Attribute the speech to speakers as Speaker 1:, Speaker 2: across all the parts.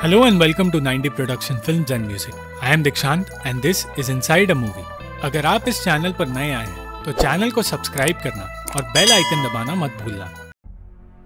Speaker 1: Hello and welcome to 90 Production Films and Music. I am Dikshant and this is Inside a Movie. अगर आप इस channel पर नए आए हैं तो चैनल को सब्सक्राइब करना और बेल आइकन दबाना मत भूलना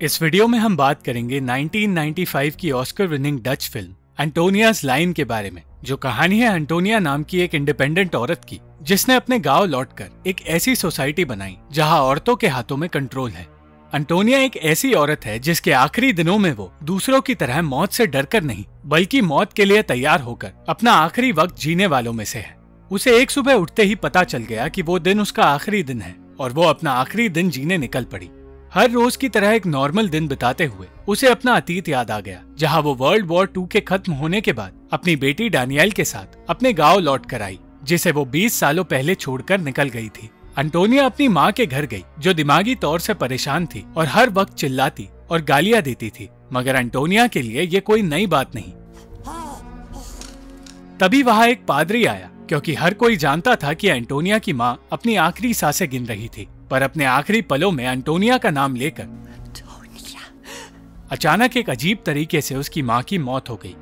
Speaker 1: इस वीडियो में हम बात करेंगे 1995 की Oscar winning Dutch film Antonia's Line के बारे में, जो कहानी है एंटोनिया नाम की एक इंडिपेंडेंट औरत की, जिसने अपने गाँव लौटकर एक ऐसी सोसाइटी बनाई, जहाँ औरतों के हाथों में कंट्रोल है अंटोनिया एक ऐसी औरत है जिसके आखिरी दिनों में वो दूसरों की तरह मौत से डरकर नहीं, बल्कि मौत के लिए तैयार होकर अपना आखिरी वक्त जीने वालों में से है। उसे एक सुबह उठते ही पता चल गया कि वो दिन उसका आखिरी दिन है और वो अपना आखिरी दिन जीने निकल पड़ी। हर रोज की तरह एक नॉर्मल दिन बिताते हुए उसे अपना अतीत याद आ गया, जहाँ वो वर्ल्ड वॉर टू के खत्म होने के बाद अपनी बेटी डानियल के साथ अपने गाँव लौट कर आई, जिसे वो 20 सालों पहले छोड़कर निकल गई थी। अंटोनिया अपनी माँ के घर गई, जो दिमागी तौर से परेशान थी और हर वक्त चिल्लाती और गालियाँ देती थी, मगर अंटोनिया के लिए ये कोई नई बात नहीं। तभी वहाँ एक पादरी आया, क्योंकि हर कोई जानता था कि एंटोनिया की माँ अपनी आखिरी साँसें गिन रही थी, पर अपने आखिरी पलों में एंटोनिया का नाम लेकर अचानक एक अजीब तरीके से उसकी माँ की मौत हो गई।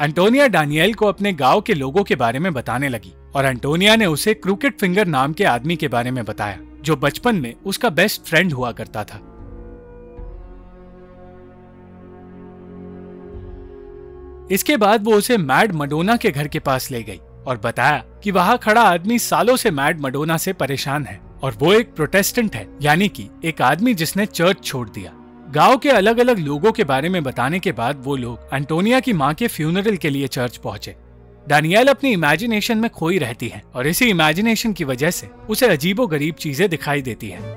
Speaker 1: एंटोनिया डानियल को अपने गाँव के लोगों के बारे में बताने लगी। और एंटोनिया ने उसे क्रिकेट फिंगर नाम के आदमी के बारे में बताया, जो बचपन में उसका बेस्ट फ्रेंड हुआ करता था। इसके बाद वो उसे मैड मडोना के घर के पास ले गई और बताया कि वहाँ खड़ा आदमी सालों से मैड मडोना से परेशान है और वो एक प्रोटेस्टेंट है, यानी कि एक आदमी जिसने चर्च छोड़ दिया। गाँव के अलग अलग लोगों के बारे में बताने के बाद वो लोग एंटोनिया की माँ के फ्यूनरल के लिए चर्च पहुँचे। डानियल अपनी इमेजिनेशन में खोई रहती है और इसी इमेजिनेशन की वजह से उसे अजीबो गरीब चीज़ें दिखाई देती हैं।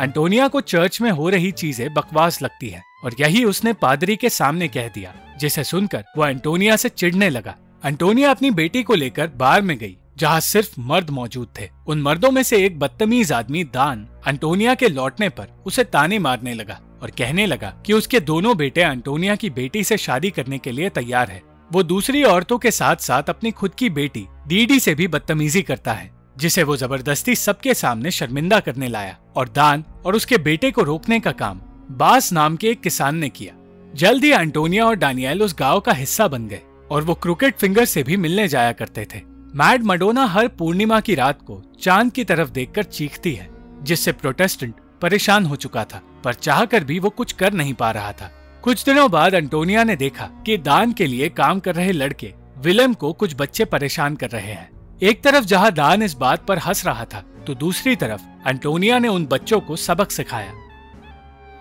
Speaker 1: एंटोनिया को चर्च में हो रही चीज़ें बकवास लगती है और यही उसने पादरी के सामने कह दिया, जिसे सुनकर वो एंटोनिया से चिढ़ने लगा। एंटोनिया अपनी बेटी को लेकर बार में गई, जहाँ सिर्फ़ मर्द मौजूद थे। उन मर्दों में से एक बदतमीज आदमी दान एंटोनिया के लौटने पर उसे ताने मारने लगा। और कहने लगा कि उसके दोनों बेटे एंटोनिया की बेटी से शादी करने के लिए तैयार है। वो दूसरी औरतों के साथ साथ अपनी खुद की बेटी, डीडी से भी बदतमीजी करता है, जिसे वो ज़बरदस्ती सबके सामने शर्मिंदा करने लाया और दान और उसके बेटे को रोकने का काम बास नाम के एक किसान ने किया। जल्द ही एंटोनिया और डानियल उस गाँव का हिस्सा बन गए और वो क्रिकेट फिंगर से भी मिलने जाया करते थे। मैड मडोना हर पूर्णिमा की रात को चाँद की तरफ़ देखकर चीखती है, जिससे प्रोटेस्टेंट परेशान हो चुका था। पर चाहकर भी वो कुछ कर नहीं पा रहा था। कुछ दिनों बाद अंटोनिया ने देखा कि दान के लिए काम कर रहे लड़के विलम को कुछ बच्चे परेशान कर रहे हैं। एक तरफ़ जहाँ दान इस बात पर हंस रहा था तो दूसरी तरफ़ अंटोनिया ने उन बच्चों को सबक सिखाया।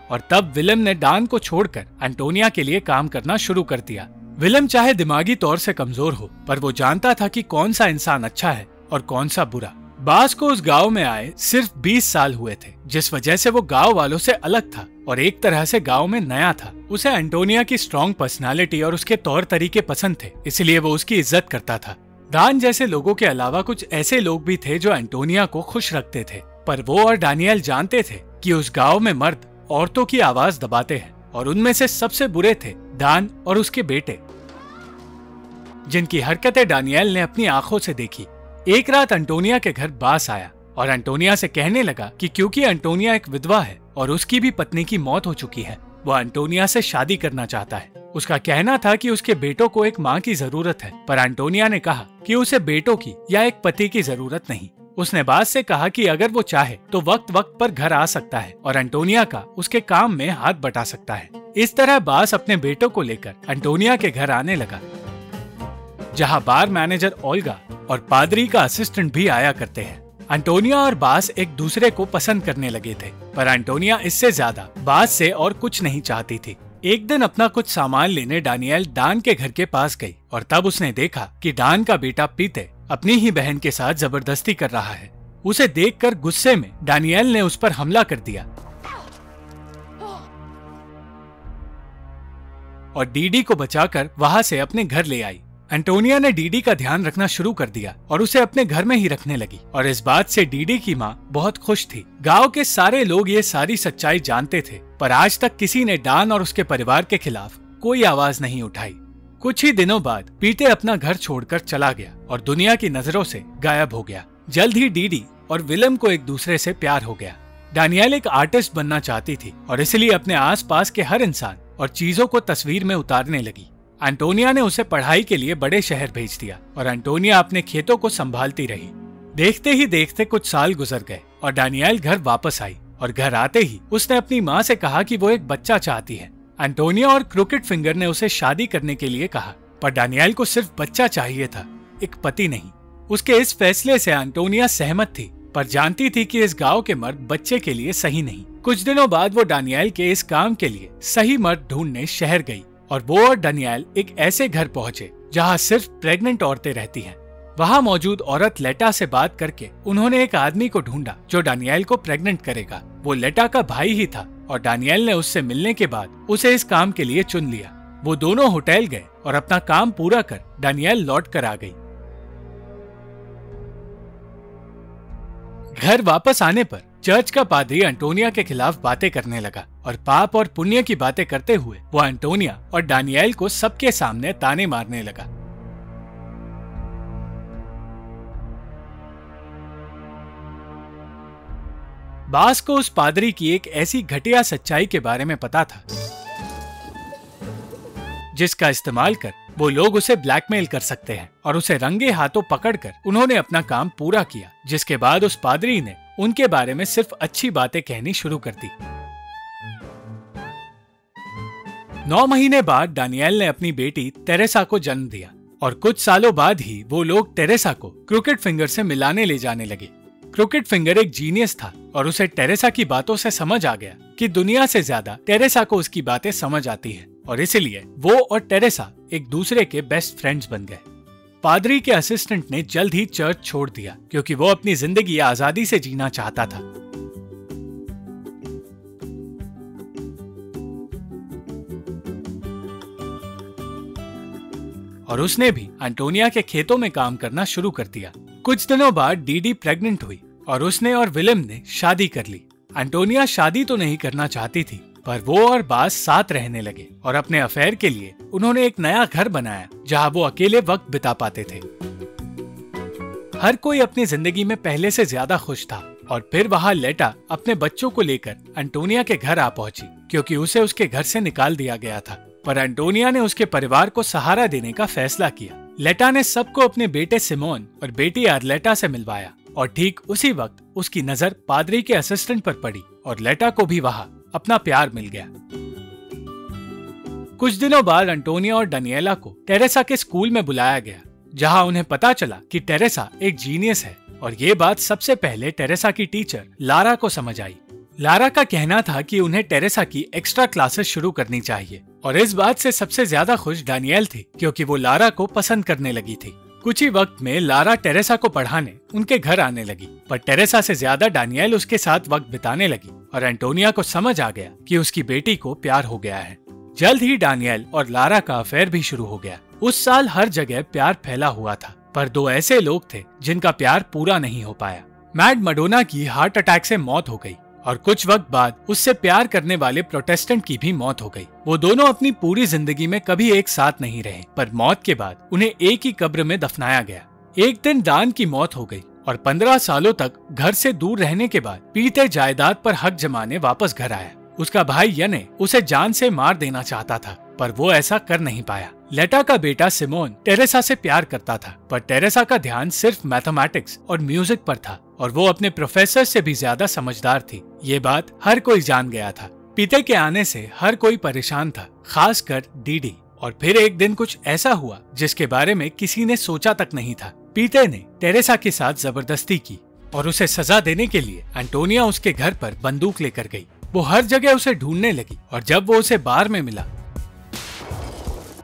Speaker 1: और तब विलम ने डान को छोड़कर एंटोनिया के लिए काम करना शुरू कर दिया। विलम चाहे दिमागी तौर से कमज़ोर हो, पर वो जानता था कि कौन सा इंसान अच्छा है और कौन सा बुरा। बास को उस गाँव में आए सिर्फ़ 20 साल हुए थे, जिस वजह से वो गाँव वालों से अलग था और एक तरह से गाँव में नया था। उसे एंटोनिया की स्ट्रॉन्ग पर्सनालिटी और उसके तौर तरीके पसंद थे, इसलिए वो उसकी इज़्ज़त करता था। दान जैसे लोगों के अलावा कुछ ऐसे लोग भी थे जो एंटोनिया को खुश रखते थे, पर वो और डानियल जानते थे कि उस गाँव में मर्द औरतों की आवाज़ दबाते हैं और उनमें से सबसे बुरे थे दान और उसके बेटे। जिनकी हरकतें डानियल ने अपनी आँखों से देखी एक रात अंटोनिया के घर बास आया और अंटोनिया से कहने लगा कि क्योंकि अंटोनिया एक विधवा है और उसकी भी पत्नी की मौत हो चुकी है वो अंटोनिया से शादी करना चाहता है। उसका कहना था कि उसके बेटों को एक माँ की ज़रूरत है, पर अंटोनिया ने कहा कि उसे बेटों की या एक पति की ज़रूरत नहीं। उसने बास से कहा कि अगर वो चाहे तो वक्त वक्त पर घर आ सकता है और अंटोनिया का उसके काम में हाथ बटा सकता है। इस तरह बास अपने बेटों को लेकर अंटोनिया के घर आने लगा, जहाँ बार मैनेजर ओल्गा और पादरी का असिस्टेंट भी आया करते हैं। एंटोनिया और बास एक दूसरे को पसंद करने लगे थे, पर एंटोनिया इससे ज़्यादा बास से और कुछ नहीं चाहती थी। एक दिन अपना कुछ सामान लेने डानियल डान के घर के पास गई और तब उसने देखा कि डान का बेटा पीते अपनी ही बहन के साथ ज़बरदस्ती कर रहा है। उसे देखकर गुस्से में डानियल ने उस पर हमला कर दिया। और डीडी को बचाकर वहाँ से अपने घर ले आई। एंटोनिया ने डीडी का ध्यान रखना शुरू कर दिया और उसे अपने घर में ही रखने लगी। और इस बात से डीडी की माँ बहुत खुश थी। गाँव के सारे लोग ये सारी सच्चाई जानते थे, पर आज तक किसी ने डान और उसके परिवार के खिलाफ कोई आवाज़ नहीं उठाई। कुछ ही दिनों बाद पीते अपना घर छोड़कर चला गया और दुनिया की नज़रों से गायब हो गया। जल्द ही डीडी और विलम को एक दूसरे से प्यार हो गया। डानियल एक आर्टिस्ट बनना चाहती थी और इसलिए अपने आसपास के हर इंसान और चीज़ों को तस्वीर में उतारने लगी। एंटोनिया ने उसे पढ़ाई के लिए बड़े शहर भेज दिया और एंटोनिया अपने खेतों को संभालती रही। देखते ही देखते कुछ साल गुजर गए और डानियल घर वापस आई और घर आते ही उसने अपनी माँ से कहा कि वो एक बच्चा चाहती है। एंटोनिया और क्रिकेट फिंगर ने उसे शादी करने के लिए कहा, पर डानियल को सिर्फ़ बच्चा चाहिए था, एक पति नहीं। उसके इस फैसले से एंटोनिया सहमत थी, पर जानती थी कि इस गाँव के मर्द बच्चे के लिए सही नहीं। कुछ दिनों बाद वो डानियल के इस काम के लिए सही मर्द ढूँढने शहर गई। और वो और डानियल एक ऐसे घर पहुँचे जहाँ सिर्फ़ प्रेग्नेंट औरतें रहती हैं। वहाँ मौजूद औरत लेटा से बात करके उन्होंने एक आदमी को ढूंढा जो डानियल को प्रेग्नेंट करेगा। वो लेटा का भाई ही था और डानियल ने उससे मिलने के बाद उसे इस काम के लिए चुन लिया। वो दोनों होटल गए और अपना काम पूरा कर डानियल लौट कर आ गई। घर वापस आने पर चर्च का पादरी एंटोनिया के खिलाफ बातें करने लगा और पाप और पुण्य की बातें करते हुए वो एंटोनिया और डानियल को सबके सामने ताने मारने लगा। बास को उस पादरी की एक ऐसी घटिया सच्चाई के बारे में पता था, जिसका इस्तेमाल कर वो लोग उसे ब्लैकमेल कर सकते हैं और उसे रंगे हाथों पकड़कर उन्होंने अपना काम पूरा किया, जिसके बाद उस पादरी ने उनके बारे में सिर्फ़ अच्छी बातें कहनी शुरू कर दी। नौ महीने बाद डानियल ने अपनी बेटी टेरेसा को जन्म दिया और कुछ सालों बाद ही वो लोग टेरेसा को क्रिकेट फिंगर से मिलाने ले जाने लगे। क्रिकेट फिंगर एक जीनियस था और उसे टेरेसा की बातों से समझ आ गया कि दुनिया से ज़्यादा टेरेसा को उसकी बातें समझ आती है और इसलिए वो और टेरेसा एक दूसरे के बेस्ट फ्रेंड्स बन गए। पादरी के असिस्टेंट ने जल्द ही चर्च छोड़ दिया, क्योंकि वो अपनी ज़िंदगी आज़ादी से जीना चाहता था। और उसने भी एंटोनिया के खेतों में काम करना शुरू कर दिया। कुछ दिनों बाद डीडी प्रेग्नेंट हुई और उसने और विलियम ने शादी कर ली। एंटोनिया शादी तो नहीं करना चाहती थी पर वो और बास साथ रहने लगे और अपने अफेयर के लिए उन्होंने एक नया घर बनाया, जहाँ वो अकेले वक्त बिता पाते थे। हर कोई अपनी ज़िंदगी में पहले से ज़्यादा खुश था और फिर वहाँ लेटा अपने बच्चों को लेकर एंटोनिया के घर आ पहुँची, क्योंकि उसे उसके घर से निकाल दिया गया था। पर एंटोनिया ने उसके परिवार को सहारा देने का फैसला किया। लेटा ने सबको अपने बेटे सिमोन और बेटी आर्लेटा से मिलवाया और ठीक उसी वक्त उसकी नज़र पादरी के असिस्टेंट पर पड़ी और लेटा को भी वहाँ। अपना प्यार मिल गया। कुछ दिनों बाद अंटोनिया और डनियला को टेरेसा के स्कूल में बुलाया गया, जहाँ उन्हें पता चला कि टेरेसा एक जीनियस है, और ये बात सबसे पहले टेरेसा की टीचर लारा को समझ आई। लारा का कहना था कि उन्हें टेरेसा की एक्स्ट्रा क्लासेस शुरू करनी चाहिए, और इस बात से सबसे ज़्यादा खुश डानियल थी, क्योंकि वो लारा को पसंद करने लगी थी। कुछ ही वक्त में लारा टेरेसा को पढ़ाने, उनके घर आने लगी। पर टेरेसा से ज़्यादा डानियल उसके साथ वक्त बिताने लगी और एंटोनिया को समझ आ गया कि उसकी बेटी को प्यार हो गया है। जल्द ही डानियल और लारा का अफेयर भी शुरू हो गया। उस साल हर जगह प्यार फैला हुआ था, पर दो ऐसे लोग थे जिनका प्यार पूरा नहीं हो पाया। मैड मडोना की हार्ट अटैक से मौत हो गई। और कुछ वक्त बाद उससे प्यार करने वाले प्रोटेस्टेंट की भी मौत हो गई। वो दोनों अपनी पूरी ज़िंदगी में कभी एक साथ नहीं रहे, पर मौत के बाद उन्हें एक ही कब्र में दफनाया गया। एक दिन दान की मौत हो गई और पंद्रह सालों तक घर से दूर रहने के बाद पीते जायदाद पर हक जमाने वापस घर आया। उसका भाई यने उसे जान से मार देना चाहता था, पर वो ऐसा कर नहीं पाया। लेटा का बेटा सिमोन टेरेसा से प्यार करता था, पर टेरेसा का ध्यान सिर्फ़ मैथमेटिक्स और म्यूज़िक पर था। और वो अपने प्रोफेसर से भी ज़्यादा समझदार थी। ये बात हर कोई जान गया था। पिता के आने से हर कोई परेशान था, खासकर डीडी। और फिर एक दिन कुछ ऐसा हुआ, जिसके बारे में किसी ने सोचा तक नहीं था। पीते ने टेरेसा के साथ ज़बरदस्ती की और उसे सजा देने के लिए एंटोनिया उसके घर पर बंदूक लेकर गई। वो हर जगह उसे ढूँढने लगी और जब वो उसे बार में मिला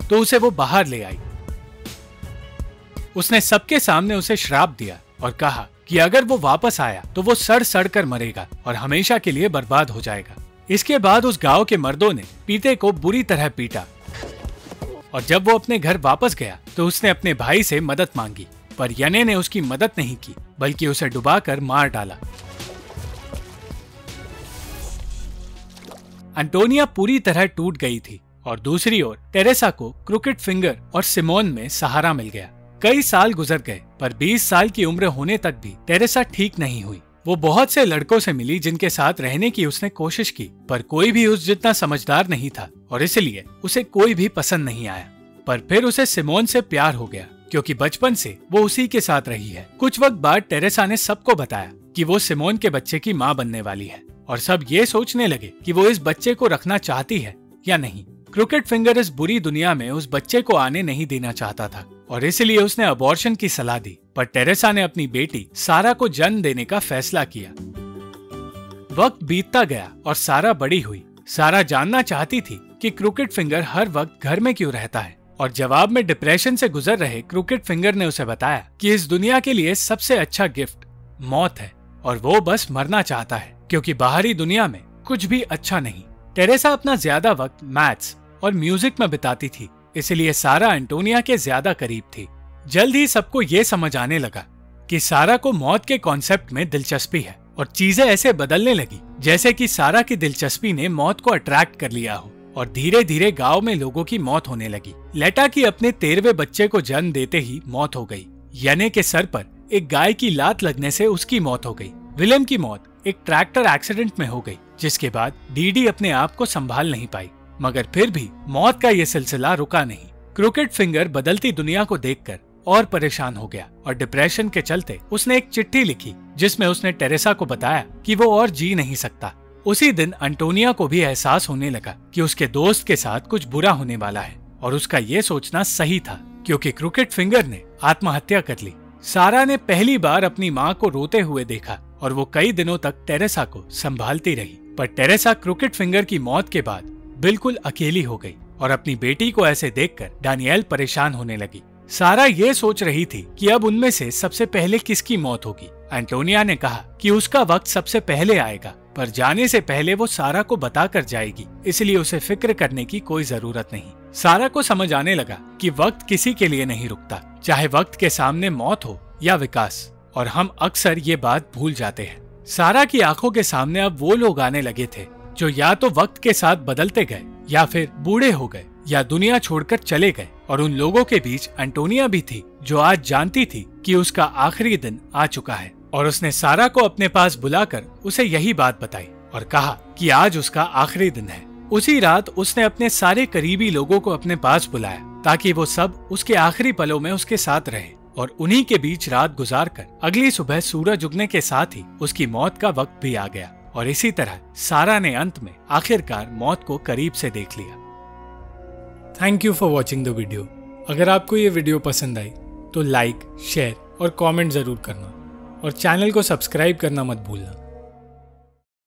Speaker 1: तो उसे वो बाहर ले आई। उसने सबके सामने उसे श्राप दिया और कहा कि अगर वो वापस आया तो वो सड़ सड़ कर मरेगा और हमेशा के लिए बर्बाद हो जाएगा। इसके बाद उस गाँव के मर्दों ने पीते को बुरी तरह पीटा और जब वो अपने घर वापस गया तो उसने अपने भाई से मदद मांगी, पर यने ने उसकी मदद नहीं की, बल्कि उसे डुबाकर मार डाला। अंटोनिया पूरी तरह टूट गई थी और दूसरी ओर टेरेसा को क्रिकेट फिंगर और सिमोन में सहारा मिल गया। कई साल गुजर गए, पर 20 साल की उम्र होने तक भी टेरेसा ठीक नहीं हुई। वो बहुत से लड़कों से मिली जिनके साथ रहने की उसने कोशिश की, पर कोई भी उस जितना समझदार नहीं था, और इसलिए उसे कोई भी पसंद नहीं आया। पर फिर उसे सिमोन से प्यार हो गया, क्योंकि बचपन से वो उसी के साथ रही है। कुछ वक्त बाद टेरेसा ने सबको बताया कि वो सिमोन के बच्चे की माँ बनने वाली है, और सब ये सोचने लगे कि वो इस बच्चे को रखना चाहती है या नहीं। क्रिकेट फिंगर इस बुरी दुनिया में उस बच्चे को आने नहीं देना चाहता था। और इसलिए उसने अबॉर्शन की सलाह दी। पर टेरेसा ने अपनी बेटी सारा को जन्म देने का फैसला किया। वक्त बीतता गया और सारा बड़ी हुई। सारा जानना चाहती थी कि क्रिकेट फिंगर हर वक्त घर में क्यों रहता है। और जवाब में डिप्रेशन से गुजर रहे क्रिकेट फिंगर ने उसे बताया कि इस दुनिया के लिए सबसे अच्छा गिफ्ट मौत है और वो बस मरना चाहता है, क्योंकि बाहरी दुनिया में कुछ भी अच्छा नहीं। टेरेसा अपना ज़्यादा वक्त मैथ्स और म्यूज़िक में बिताती थी। इसलिए सारा एंटोनिया के ज़्यादा करीब थी। जल्द ही सबको ये समझ आने लगा कि सारा को मौत के कॉन्सेप्ट में दिलचस्पी है और चीज़ें ऐसे बदलने लगी, जैसे कि सारा की दिलचस्पी ने मौत को अट्रैक्ट कर लिया हो और धीरे धीरे गाँव में लोगों की मौत होने लगी। लेटा की अपने तेरहवे बच्चे को जन्म देते ही मौत हो गई। यने के सर पर एक गाय की लात लगने से उसकी मौत हो गई। विलियम की मौत एक ट्रैक्टर एक्सीडेंट में हो गई, जिसके बाद डीडी अपने आप को संभाल नहीं पाई। मगर फिर भी मौत का ये सिलसिला रुका नहीं। क्रिकेट फिंगर बदलती दुनिया को देखकर और परेशान हो गया और डिप्रेशन के चलते उसने एक चिट्ठी लिखी, जिसमें उसने टेरेसा को बताया कि वो और जी नहीं सकता। उसी दिन अंटोनिया को भी एहसास होने लगा कि उसके दोस्त के साथ कुछ बुरा होने वाला है और उसका ये सोचना सही था, क्योंकि क्रिकेट फिंगर ने आत्महत्या कर ली। सारा ने पहली बार अपनी माँ को रोते हुए देखा और वो कई दिनों तक टेरेसा को संभालती रही। पर टेरेसा क्रिकेट फिंगर की मौत के बाद बिल्कुल अकेली हो गई और अपनी बेटी को ऐसे देखकर डानियल परेशान होने लगी। सारा ये सोच रही थी कि अब उनमें से सबसे पहले किसकी मौत होगी। एंटोनिया ने कहा कि उसका वक्त सबसे पहले आएगा, पर जाने से पहले वो सारा को बता कर जाएगी, इसलिए उसे फ़िक्र करने की कोई ज़रूरत नहीं। सारा को समझ आने लगा कि वक्त किसी के लिए नहीं रुकता, चाहे वक्त के सामने मौत हो या विकास, और हम अक्सर ये बात भूल जाते हैं। सारा की आँखों के सामने अब वो लोग आने लगे थे जो या तो वक्त के साथ बदलते गए, या फिर बूढ़े हो गए, या दुनिया छोड़कर चले गए। और उन लोगों के बीच एंटोनिया भी थी, जो आज जानती थी कि उसका आखिरी दिन आ चुका है। और उसने सारा को अपने पास बुलाकर उसे यही बात बताई और कहा कि आज उसका आखिरी दिन है। उसी रात उसने अपने सारे करीबी लोगों को अपने पास बुलाया, ताकि वो सब उसके आखिरी पलों में उसके साथ रहे और उन्हीं के बीच रात गुजार कर अगली सुबह सूरज उगने के साथ ही उसकी मौत का वक्त भी आ गया। और इसी तरह सारा ने अंत में आखिरकार मौत को करीब से देख लिया।
Speaker 2: Thank you for watching the video अगर आपको ये वीडियो पसंद आई तो लाइक शेयर और कमेंट ज़रूर करना। और चैनल को सब्सक्राइब करना मत भूलना।